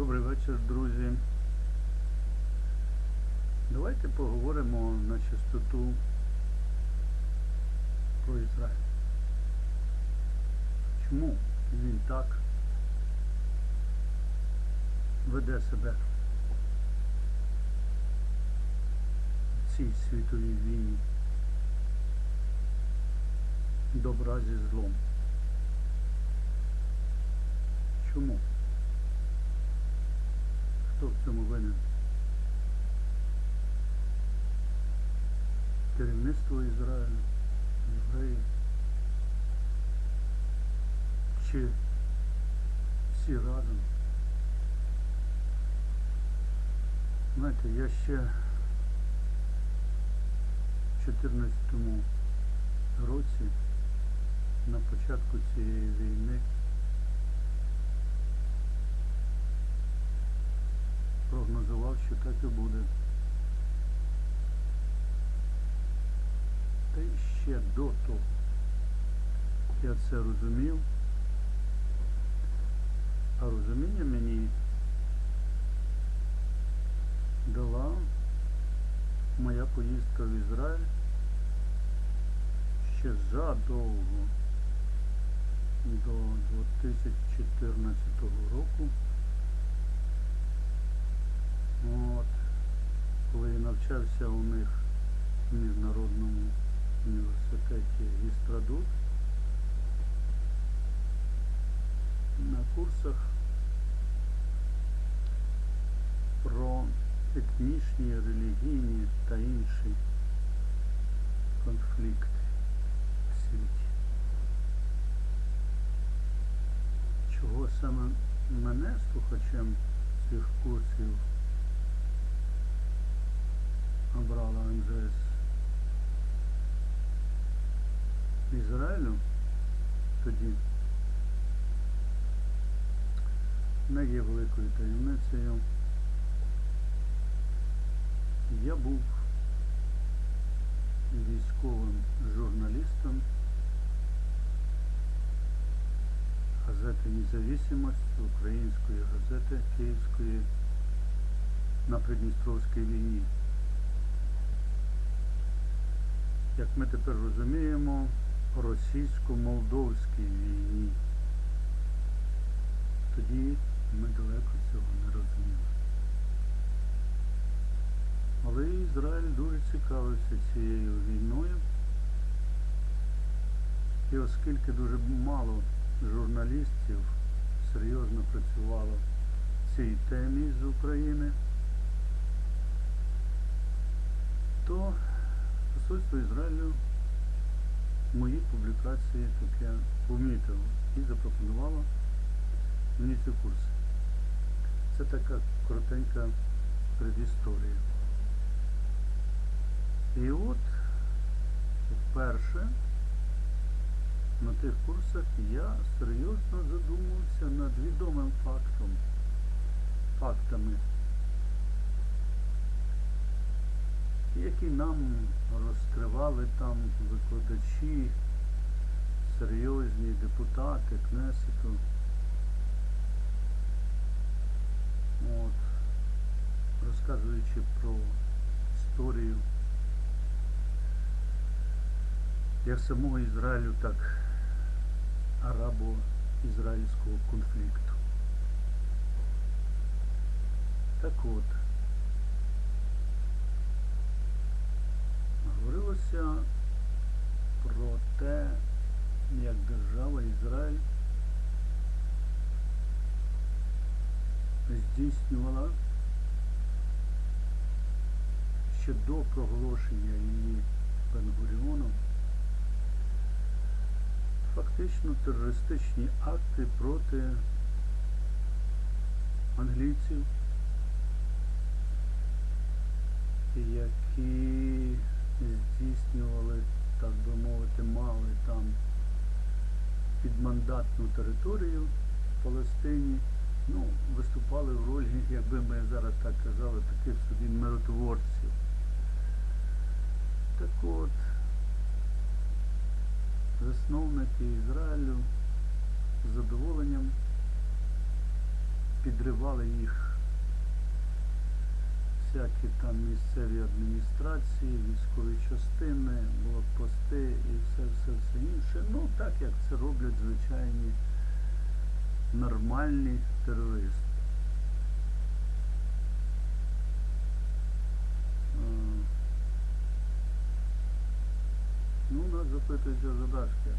Добрий вечір, друзі. Давайте поговоримо на чистоту про Ізраїль. Чому він так веде себе в цій світовій війні? Добра зі злом. Чому? Хто в цьому винен? Керівництво Ізраїлю, євреї? Чи всі разом? Знаєте, я ще в 14 році на початку цієї війни прогнозував, що так і буде. Та ще до того я це розумів, а розуміння мені дала моя поїздка в Ізраїль ще задовго до 2014 року. От, коли я навчався у них в міжнародному університеті Гістрадут на курсах про етнічні, релігійні та інші конфлікти в світі. Чого саме мене слухачем цих курсів обрала МЗС Ізраїлю тоді не є великою таємницею. Я був військовим журналістом газети Независимость, української газети Київської на Придністровській війні. Як ми тепер розуміємо, російсько-молдовській війні. Тоді ми далеко цього не розуміли. Але Ізраїль дуже цікавився цією війною. І оскільки дуже мало журналістів серйозно працювало в цій темі з України, то Посольство Ізраїлю мої публікації таке помітило і запропонувало мені ці курси. Це така коротенька предісторія. І от вперше на тих курсах я серйозно задумався над відомим фактом, фактами, які нам розкривали там викладачі, серйозні депутати Кнесету. От, розказуючи про історію як самого Ізраїлю, так арабо-ізраїльського конфлікту. Так от, говорилося про те, як держава Ізраїль здійснювала ще до проголошення її Бенгуріоном фактично терористичні акти проти англійців, які здійснювали, так би мовити, мали там підмандатну територію в Палестині, ну, виступали в ролі, якби ми зараз так казали, таких собі миротворців. Так от, засновники Ізраїлю з задоволенням підривали їх всякі там місцеві адміністрації, військові частини, блокпости і все, все, все інше. Ну, так як це роблять звичайні нормальні терористи. Е, Ну, нас запитується задачки.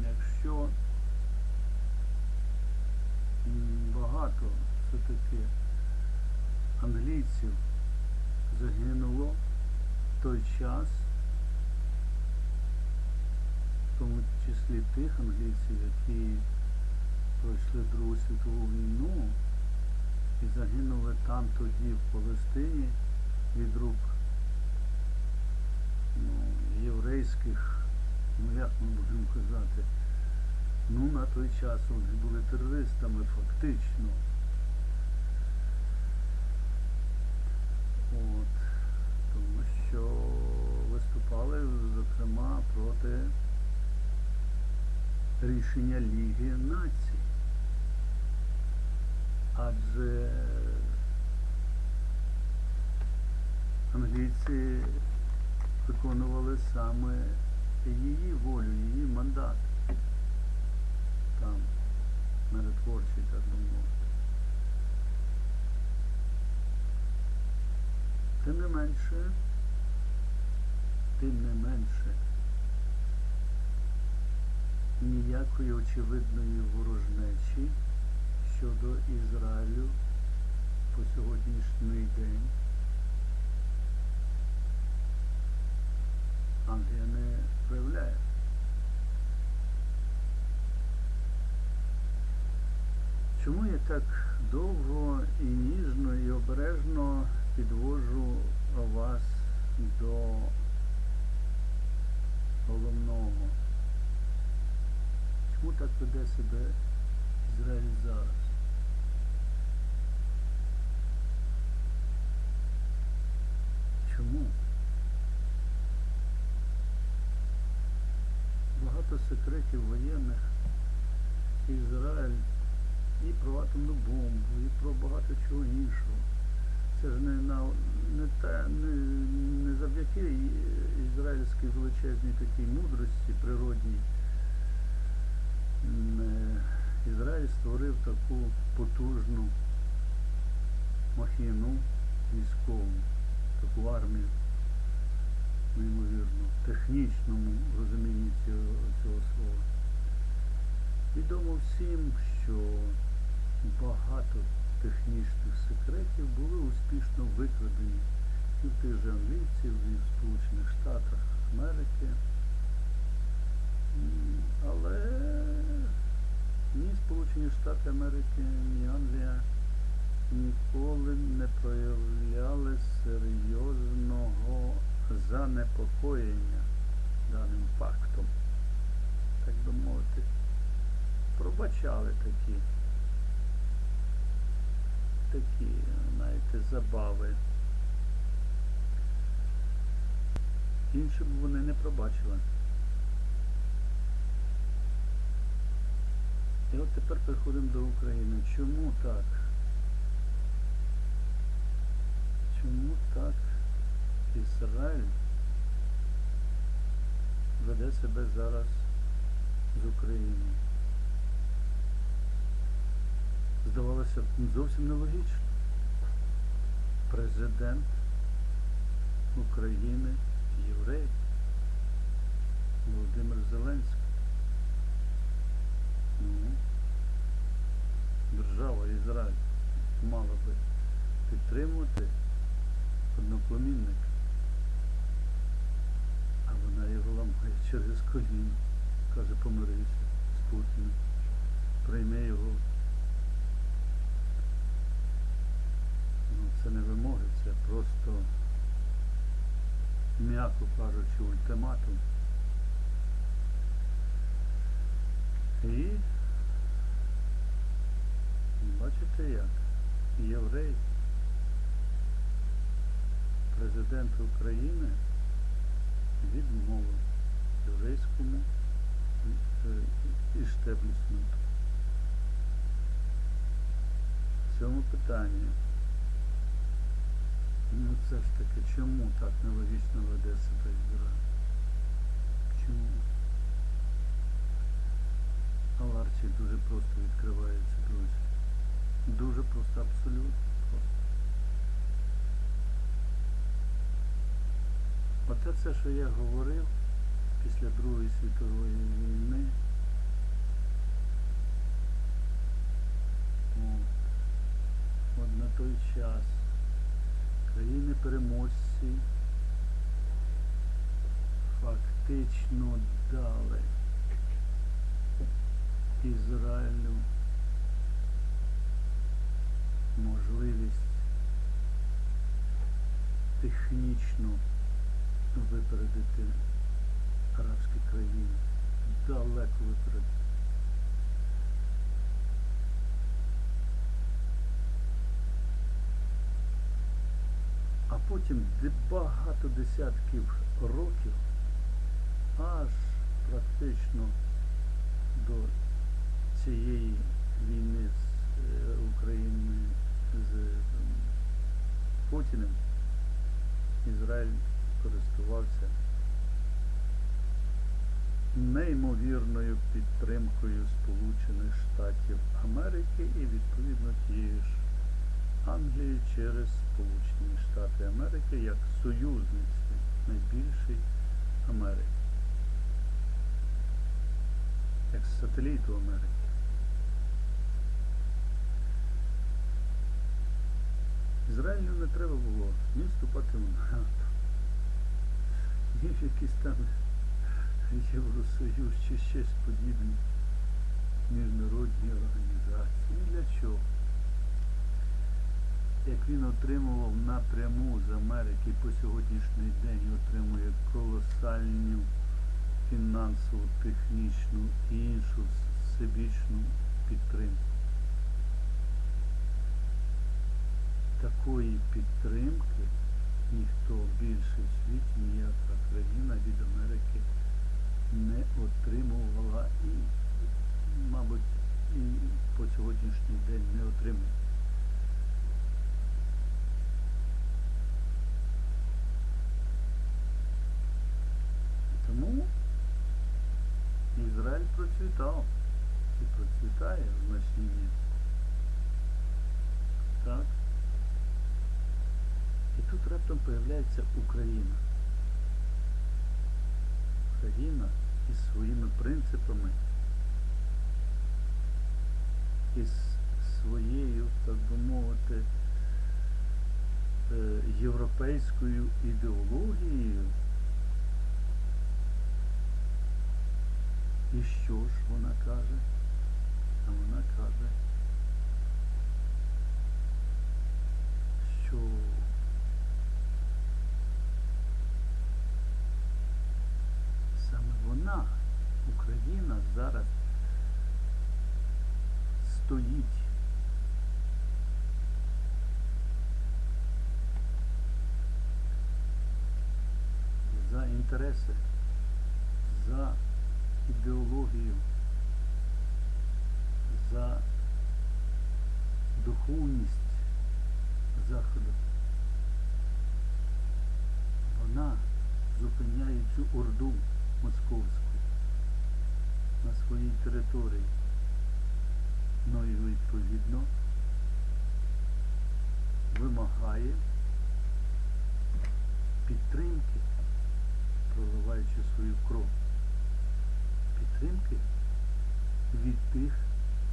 Якщо багато все-таки англійців загинуло в той час, в тому числі тих англійців, які пройшли Другу світову війну і загинули там тоді, в Палестині, від рук ну, єврейських, ну як ми будемо казати, ну на той час вони були терористами фактично. От, тому що виступали, зокрема, проти рішення Ліги націй. Адже англійці виконували саме її волю, її мандат. Там, миротворчий, так би. Тим не менше, тим не менше, ніякої очевидної ворожнечі щодо Ізраїлю по сьогоднішній день Англія не проявляє. Чому я так довго і ніжно і обережно підвожу вас до Чому так веде себе Ізраїль зараз? Чому? Багато секретів воєнних Ізраїль і про атомну бомбу, і про багато чого іншого. Це ж не на не, те, не, не завдяки ізраїльській величезній такій мудрості природній. Е, Ізраїль створив таку потужну махіну військову, таку армію, неймовірно, в технічному розумінні цього, цього слова. Відомо всім, що багато технічних секретів були успішно викрадені і в тих же англійців, і в Сполучених Штатах Америки. Але ні Сполучені Штати Америки, ні Англія ніколи не проявляли серйозного занепокоєння даним фактом, так би мовити, пробачали такі, такі, знаєте, забави. Інше б вони не пробачили. І от тепер переходимо до України. Чому так? Чому так Ізраїль веде себе зараз з Україною? Здавалося зовсім нелогічно. Президент України єврей Володимир Зеленський. Ну, держава Ізраїль мала би підтримувати одноплемінника. А вона його ламає через коліно. Каже, помирися з Путіним. Прийми його. Ну, це не вимоги, це просто, м'яко кажучи, ультиматум. І бачите як? Єврей, президент України відмовив єврейському е, іштеблісменту. питання. Ну це ж таки, чому так нелогічно веде себе Ізраїль? Чому? А Ларчик дуже просто відкривається, друзі. Дуже просто, абсолютно Оце все, що я говорив після Другої світової війни. От, от на той час країни-переможці фактично дали Ізраїлю можливість технічно випередити арабські країни. Далеко випередити. А потім багато десятків років аж практично до цієї війни з е, України з ем, Путіним Ізраїль користувався неймовірною підтримкою Сполучених Штатів Америки і відповідно тієї ж Англії через Сполучені Штати Америки як союзниці найбільшої Америки. Як сателіту Америки. Ізраїлю не треба було ні вступати в НАТО, в якийсь там Євросоюз чи щось подібне міжнародні організації. Ні для чого. Як він отримував напряму з Америки по сьогоднішній день отримує колосальну фінансову, технічну і іншу всебічну підтримку. Такої підтримки ніхто більше в світі, ніяка країна від Америки не отримувала і, мабуть, і по сьогоднішній день не отримує. Тому Ізраїль процвітав і процвітає в значній мірі. Так. І тут раптом появляється Україна. Україна із своїми принципами, із своєю, так би мовити, е, європейською ідеологією. І що ж вона каже? А вона каже, що саме вона, Україна, зараз стоїть за інтереси, за ідеологію, за духовність Заходу. Вона зупиняє цю орду московську на своїй території. Ну і відповідно вимагає підтримки, проливаючи свою кров підтримки від тих,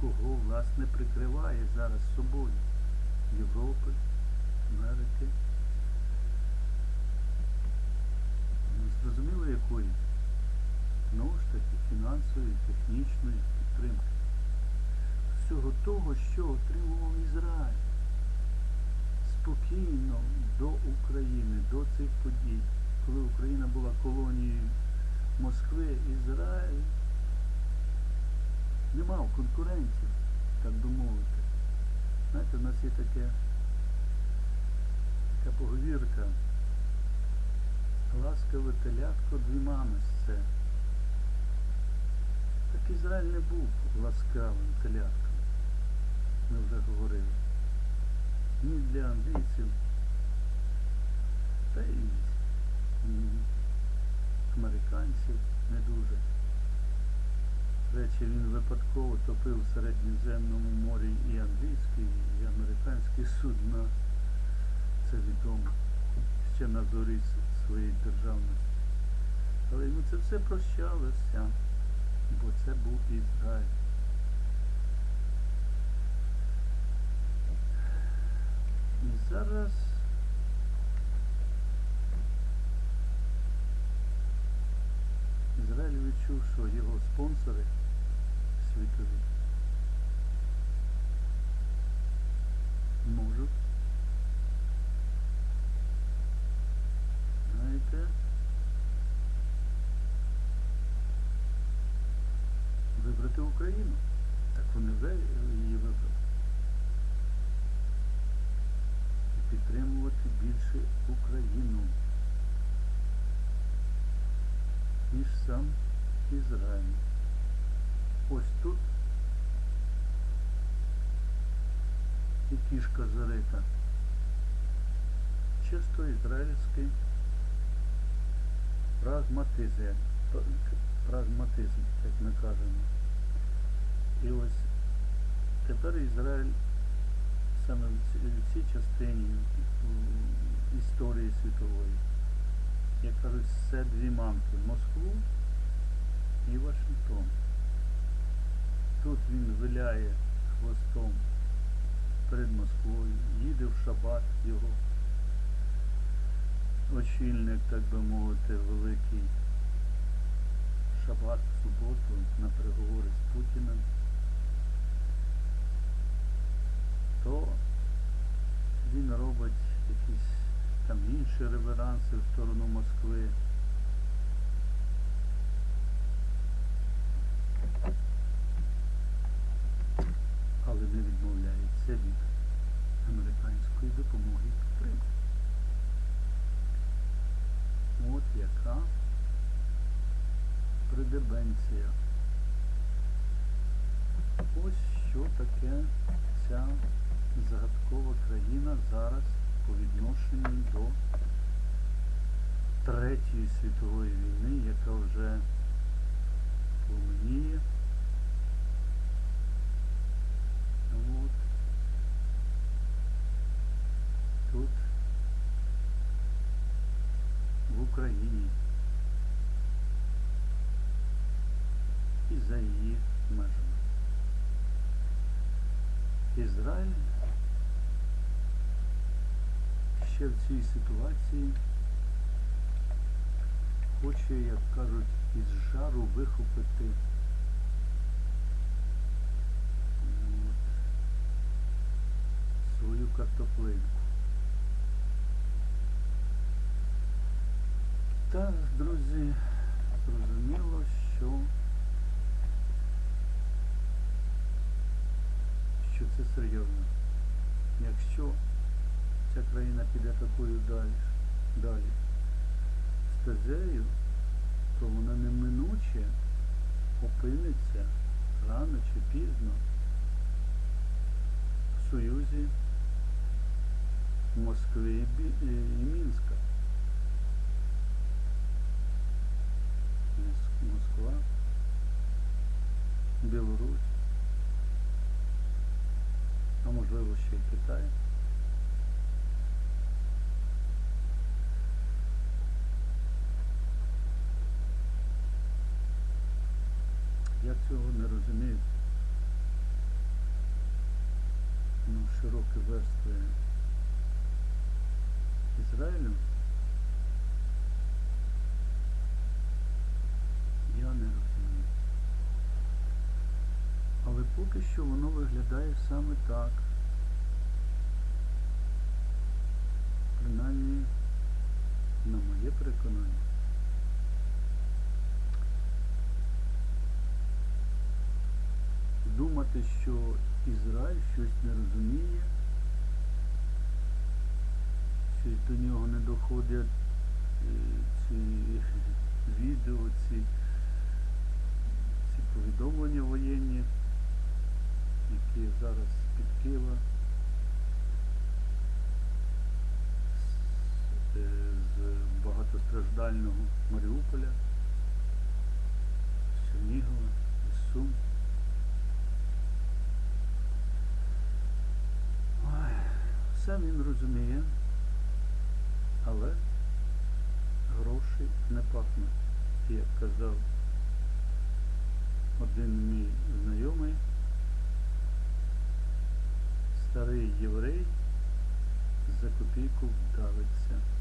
кого власне прикриває зараз собою Європи, Америки. Не зрозуміло якої? Знову ж таки фінансової, технічної підтримки. Всього того, що отримував Ізраїль спокійно до України, до цих подій, коли Україна була колонією Москви, Ізраїль не мав конкурентів, так би мовити. Знаєте, у нас є таке, така поговірка. Ласкаве телятко двіма це. Так Ізраїль не був ласкавим телятком. Ми вже говорили. Ні для англійців, та й американців не дуже. Речі, він випадково топив в Середньоземному морі і англійські, і американські судна. Це відомо. Ще на зорі своєї державності. Але йому це все прощалося, бо це був Ізраїль. І зараз Ізраїль відчув, що його спонсори світові можуть, знаєте, вибрати Україну. Так вони вже її вибрали. І підтримувати більше Україну, ніж сам Ізраїль. Ось тут і кішка зарита. Чисто ізраїльський прагматизм, прагматизм, як ми кажемо. І ось тепер Ізраїль саме в цій частині історії світової, як кажуть, все дві мамки Москву і Вашингтон. Тут він виляє хвостом перед Москвою, їде в шабат його очільник, так би мовити, великий шабат в суботу на переговори з Путіним, то він робить якісь там інші реверанси в сторону Москви. Але не відмовляється від американської допомоги і підтримки. От яка придебенція. Ось що таке ця загадкова країна зараз по відношенню до Третьої світової війни, яка вже пламеніє. От. Тут в Україні і за її межами. Ізраїль ще в цій ситуації. Хоче, як кажуть, із жару вихопити. Свою картоплинку. Так, друзі, зрозуміло, що, що це серйозно. Якщо ця країна піде такою далі, далі стезею, то вона неминуче опиниться рано чи пізно в Союзі Москви і Мінська. Ще й. Я цього не розумію. Ну, широке верстви Ізраїлю. Я не розумію. Але поки що воно виглядає саме так. думати, що Ізраїль щось не розуміє, щось до нього не доходять е, ці відео, ці, ці повідомлення воєнні, які зараз під Києва, з, е, з багатостраждального Маріуполя, з Чернігова. Все він розуміє, але гроші не пахнуть. Як казав один мій знайомий, старий єврей за копійку вдавиться.